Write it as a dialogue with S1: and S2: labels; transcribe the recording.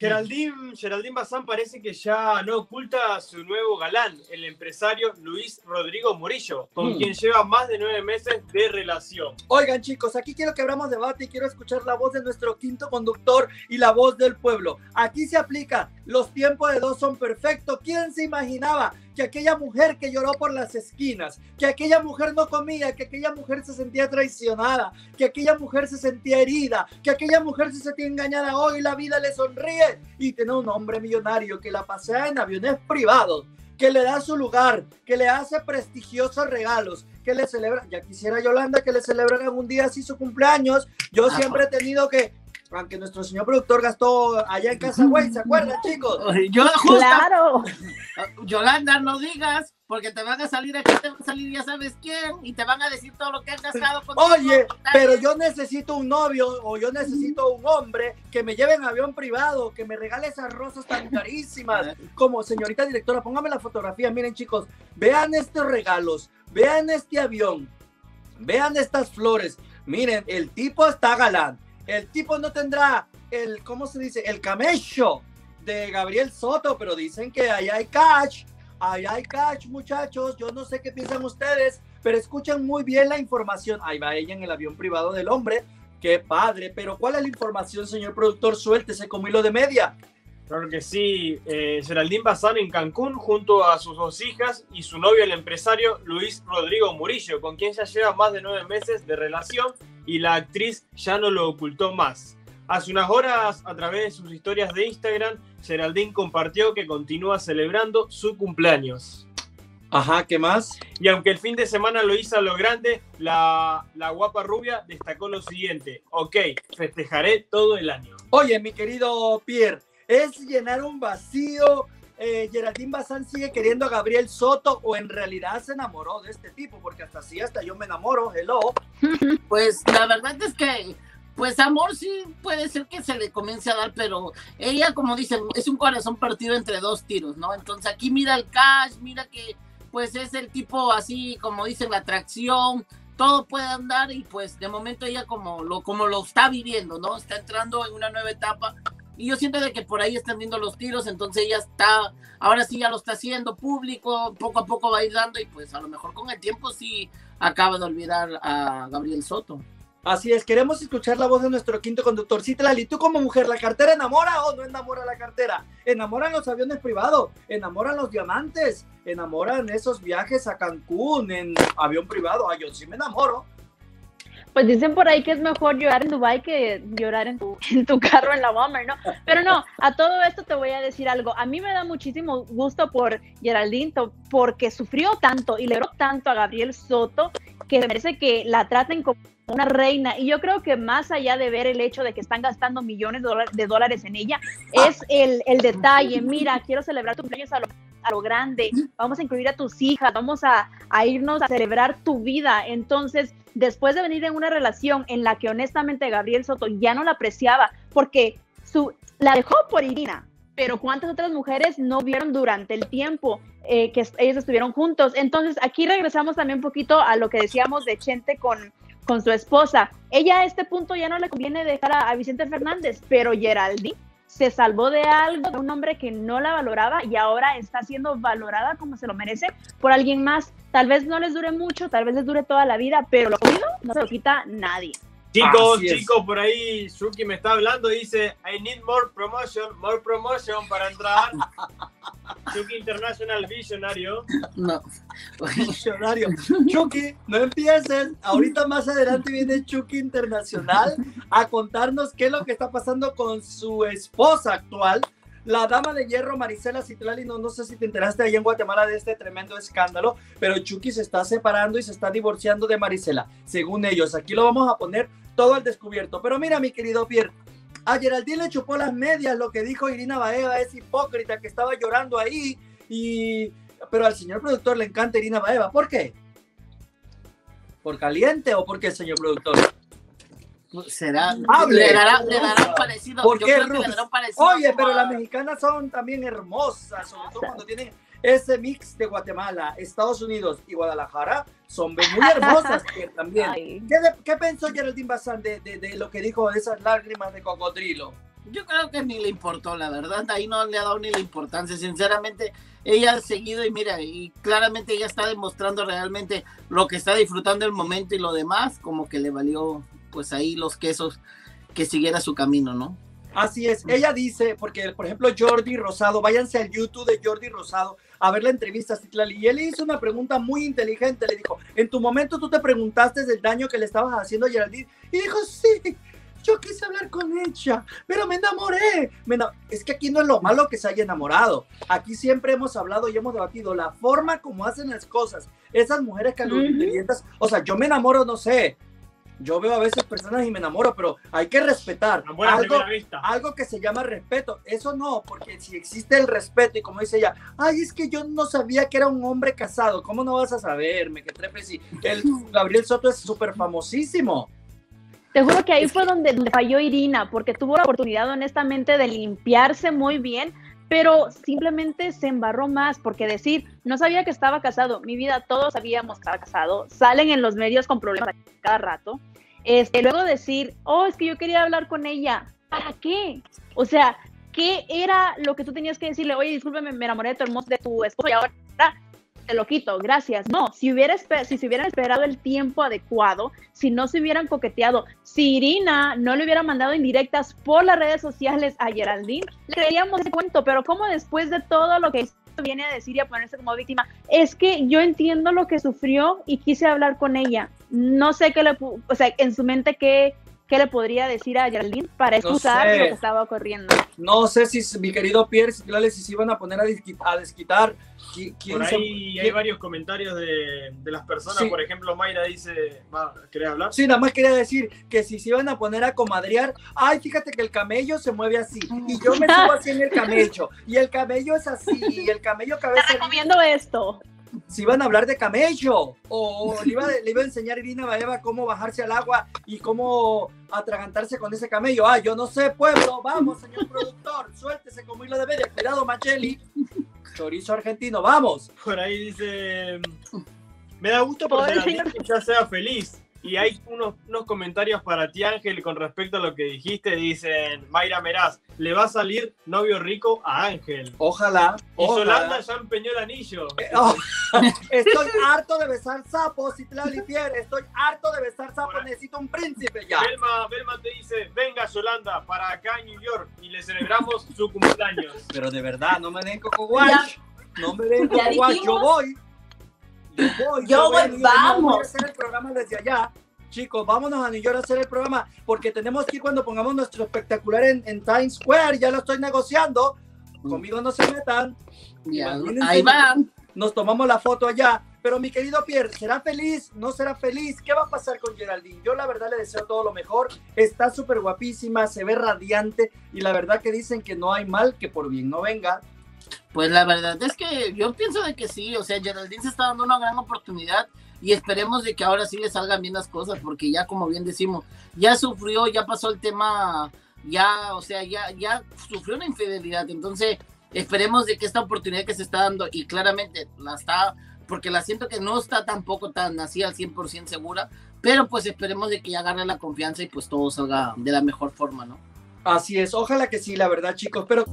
S1: Geraldine, Geraldine Bazán parece que ya no oculta a su nuevo galán, el empresario Luis Rodrigo Murillo, con
S2: Mm.
S1: quien lleva más de nueve meses de relación.
S2: Oigan, chicos, aquí quiero que abramos debate y quiero escuchar la voz de nuestro quinto conductor y la voz del pueblo. Aquí se aplica, los tiempos de dos son perfectos. ¿Quién se imaginaba que aquella mujer que lloró por las esquinas, que aquella mujer no comía, que aquella mujer se sentía traicionada, que aquella mujer se sentía herida, que aquella mujer se sentía engañada, hoy la vida le sonríe y tiene un hombre millonario que la pasea en aviones privados? que le da su lugar, que le hace prestigiosos regalos, que le celebra, ya quisiera Yolanda que le celebraran un día así su cumpleaños. Yo siempre he tenido que, aunque nuestro señor productor gastó allá en casa, güey, ¿se acuerdan, chicos?
S3: Yo justo,
S4: Claro.
S3: Yolanda, no digas, porque te van a salir aquí, te va a salir ya sabes quién, y te van a decir todo lo que has gastado con
S2: Oye, pero yo necesito un novio o yo necesito un hombre que me lleve en avión privado, que me regale esas rosas tan carísimas. Como señorita directora, póngame la fotografía. Miren, chicos, vean estos regalos, vean este avión, vean estas flores. Miren, el tipo está galán. El tipo no tendrá el, ¿cómo se dice? El camello de Gabriel Soto, pero dicen que allá hay cash. Allá hay cash, muchachos. Yo no sé qué piensan ustedes, pero escuchen muy bien la información. Ahí va ella en el avión privado del hombre. Qué padre. Pero ¿cuál es la información, señor productor? Suéltese como hilo de media.
S1: Claro que sí, eh, Geraldine Bazán en Cancún junto a sus dos hijas y su novio, el empresario Luis Rodrigo Murillo, con quien ya lleva más de nueve meses de relación y la actriz ya no lo ocultó más. Hace unas horas, a través de sus historias de Instagram, Geraldine compartió que continúa celebrando su cumpleaños.
S2: Ajá, ¿qué más?
S1: Y aunque el fin de semana lo hizo a lo grande, la, la guapa rubia destacó lo siguiente, ok, festejaré todo el año.
S2: Oye, mi querido Pierre, es llenar un vacío. Eh, Geraldine Bazán sigue queriendo a Gabriel Soto o en realidad se enamoró de este tipo, porque hasta así, hasta yo me enamoro, hello.
S3: Pues la verdad es que, pues amor sí puede ser que se le comience a dar, pero ella, como dicen, es un corazón partido entre dos tiros, ¿no? Entonces aquí mira el cash, mira que pues es el tipo así, como dicen, la atracción, todo puede andar y pues de momento ella como lo, como lo está viviendo, ¿no? Está entrando en una nueva etapa y yo siento de que por ahí están viendo los tiros, entonces ella está, ahora sí ya lo está haciendo público, poco a poco va a ir dando y pues a lo mejor con el tiempo sí acaba de olvidar a Gabriel Soto.
S2: Así es, queremos escuchar la voz de nuestro quinto conductor. Citlali, tú como mujer, ¿la cartera enamora o no enamora la cartera? Enamoran los aviones privados, enamoran los diamantes, enamoran esos viajes a Cancún en avión privado. Ay, yo sí me enamoro.
S4: Pues dicen por ahí que es mejor llorar en Dubai que llorar en tu, en tu carro en la Walmart, ¿no? Pero no, a todo esto te voy a decir algo. A mí me da muchísimo gusto por Geraldine, porque sufrió tanto y le dio tanto a Gabriel Soto que merece que la traten como una reina. Y yo creo que más allá de ver el hecho de que están gastando millones de dólares en ella, es el, el detalle. Mira, quiero celebrar tu cumpleaños a lo, a lo grande, vamos a incluir a tus hijas, vamos a, a irnos a celebrar tu vida. Entonces, después de venir en una relación en la que honestamente Gabriel Soto ya no la apreciaba, porque su, la dejó por Irina, pero cuántas otras mujeres no vieron durante el tiempo eh, que ellos estuvieron juntos. Entonces, aquí regresamos también un poquito a lo que decíamos de Chente con, con su esposa. Ella a este punto ya no le conviene dejar a, a Vicente Fernández, pero Geraldine se salvó de algo, de un hombre que no la valoraba y ahora está siendo valorada como se lo merece por alguien más. Tal vez no les dure mucho, tal vez les dure toda la vida, pero lo no se lo quita nadie.
S1: Chicos, chicos, por ahí Suki me está hablando, dice, I need more promotion, more promotion para entrar. Suki International Visionario.
S3: No.
S2: Millonario. Chucky, no empieces. Ahorita más adelante viene Chucky Internacional a contarnos qué es lo que está pasando con su esposa actual, la dama de hierro Marisela Citlali. No, no sé si te enteraste ahí en Guatemala de este tremendo escándalo, pero Chucky se está separando y se está divorciando de Marisela, según ellos. Aquí lo vamos a poner todo al descubierto. Pero mira, mi querido Pierre. A Geraldine le chupó las medias, lo que dijo Irina Baeva es hipócrita, que estaba llorando ahí y pero al señor productor le encanta Irina Baeva. ¿Por qué? ¿Por caliente o por qué, señor productor?
S3: Será.
S2: Hable.
S3: Le dará, le dará un parecido.
S2: ¿Por
S3: Yo
S2: qué,
S3: creo que le
S2: Rufus?
S3: dará un parecido
S2: Oye, pero
S3: a-
S2: las mexicanas son también hermosas, sobre todo cuando tienen ese mix de Guatemala, Estados Unidos y Guadalajara, son muy hermosas que también.
S4: Ay.
S2: ¿Qué, de- qué pensó Geraldine Bazán de, de- de lo que dijo de esas lágrimas de cocodrilo?
S3: Yo creo que ni le importó, la verdad, ahí no le ha dado ni la importancia, sinceramente, ella ha seguido y mira, y claramente ella está demostrando realmente lo que está disfrutando el momento y lo demás, como que le valió pues ahí los quesos que siguiera su camino, ¿no?
S2: Así es, ella dice, porque por ejemplo Jordi Rosado, váyanse al YouTube de Jordi Rosado a ver la entrevista a Citlali, y él le hizo una pregunta muy inteligente, le dijo, en tu momento tú te preguntaste del daño que le estabas haciendo a Geraldine, y dijo, sí, yo quise hablar con ella, pero me enamoré. Es que aquí no es lo malo que se haya enamorado. Aquí siempre hemos hablado y hemos debatido la forma como hacen las cosas. Esas mujeres que uh o sea, yo me enamoro, no sé, yo veo a veces personas y me enamoro, pero hay que respetar. Algo, algo, que se llama respeto. Eso no, porque si existe el respeto y como dice ella, ay, es que yo no sabía que era un hombre casado. ¿Cómo no vas a saberme? Que trepe si el Gabriel Soto es súper famosísimo.
S4: Te juro que ahí fue donde, donde falló Irina, porque tuvo la oportunidad honestamente de limpiarse muy bien, pero simplemente se embarró más porque decir, no sabía que estaba casado, mi vida todos sabíamos que estaba casado, salen en los medios con problemas cada rato, este, luego decir, oh, es que yo quería hablar con ella, ¿para qué? O sea, ¿qué era lo que tú tenías que decirle? Oye, discúlpeme, me enamoré de tu hermoso, de tu esposo y ahora te lo quito, gracias. No, si, hubiera si se hubieran esperado el tiempo adecuado, si no se hubieran coqueteado, si Irina no le hubiera mandado indirectas por las redes sociales a Geraldine, le creíamos ese cuento, pero como después de todo lo que viene a decir y a ponerse como víctima, es que yo entiendo lo que sufrió y quise hablar con ella. No sé qué le, o sea, en su mente qué, qué le podría decir a Geraldine para excusar lo que estaba ocurriendo.
S2: No sé si mi querido Pierre, si, si se iban a poner a, desquitar.
S1: por ahí hay varios comentarios de, las personas. Por ejemplo, Mayra dice, ¿querés hablar?
S2: Sí, nada más quería decir que si se iban a poner a comadrear, ay, fíjate que el camello se mueve así y yo me subo así en el camello y el camello es así y el camello cabeza.
S4: Te recomiendo esto
S2: si iban a hablar de camello o le iba, le iba a enseñar a Irina Baeva cómo bajarse al agua y cómo atragantarse con ese camello. Ah, yo no sé, pueblo, vamos, señor productor, suéltese como hilo de media. Cuidado, Macheli. Chorizo argentino, vamos.
S1: Por ahí dice, me da gusto por que ya sea feliz. Y hay unos, unos comentarios para ti, Ángel, con respecto a lo que dijiste. Dicen, Mayra Meraz, le va a salir novio rico a Ángel.
S2: Ojalá.
S1: Y Solanda ya empeñó el anillo.
S2: Eh, oh, estoy harto de besar sapos, y Pierre. Estoy harto de besar sapos. Necesito un príncipe ya.
S1: Belma, te dice, venga Yolanda, para acá en New York y le celebramos su cumpleaños.
S2: Pero de verdad, no me den coco No me den coco Yo voy yo voy, vamos. a hacer el programa desde allá. Chicos, vámonos a New York a hacer el programa porque tenemos que ir cuando pongamos nuestro espectacular en, Times Square. Ya lo estoy negociando. Conmigo no se metan.
S3: ahí van.
S2: Nos tomamos la foto allá. Pero mi querido Pierre, ¿será feliz? ¿No será feliz? ¿Qué va a pasar con Geraldine? Yo la verdad le deseo todo lo mejor. Está súper guapísima, se ve radiante y la verdad que dicen que no hay mal que por bien no venga.
S3: Pues la verdad es que yo pienso de que sí, o sea, Geraldine se está dando una gran oportunidad y esperemos de que ahora sí le salgan bien las cosas, porque ya como bien decimos, ya sufrió, ya pasó el tema, ya, o sea, ya, ya sufrió una infidelidad, entonces esperemos de que esta oportunidad que se está dando y claramente la está, porque la siento que no está tampoco tan así al 100% segura, pero pues esperemos de que ya agarre la confianza y pues todo salga de la mejor forma, ¿no?
S2: Así es, ojalá que sí, la verdad chicos, pero...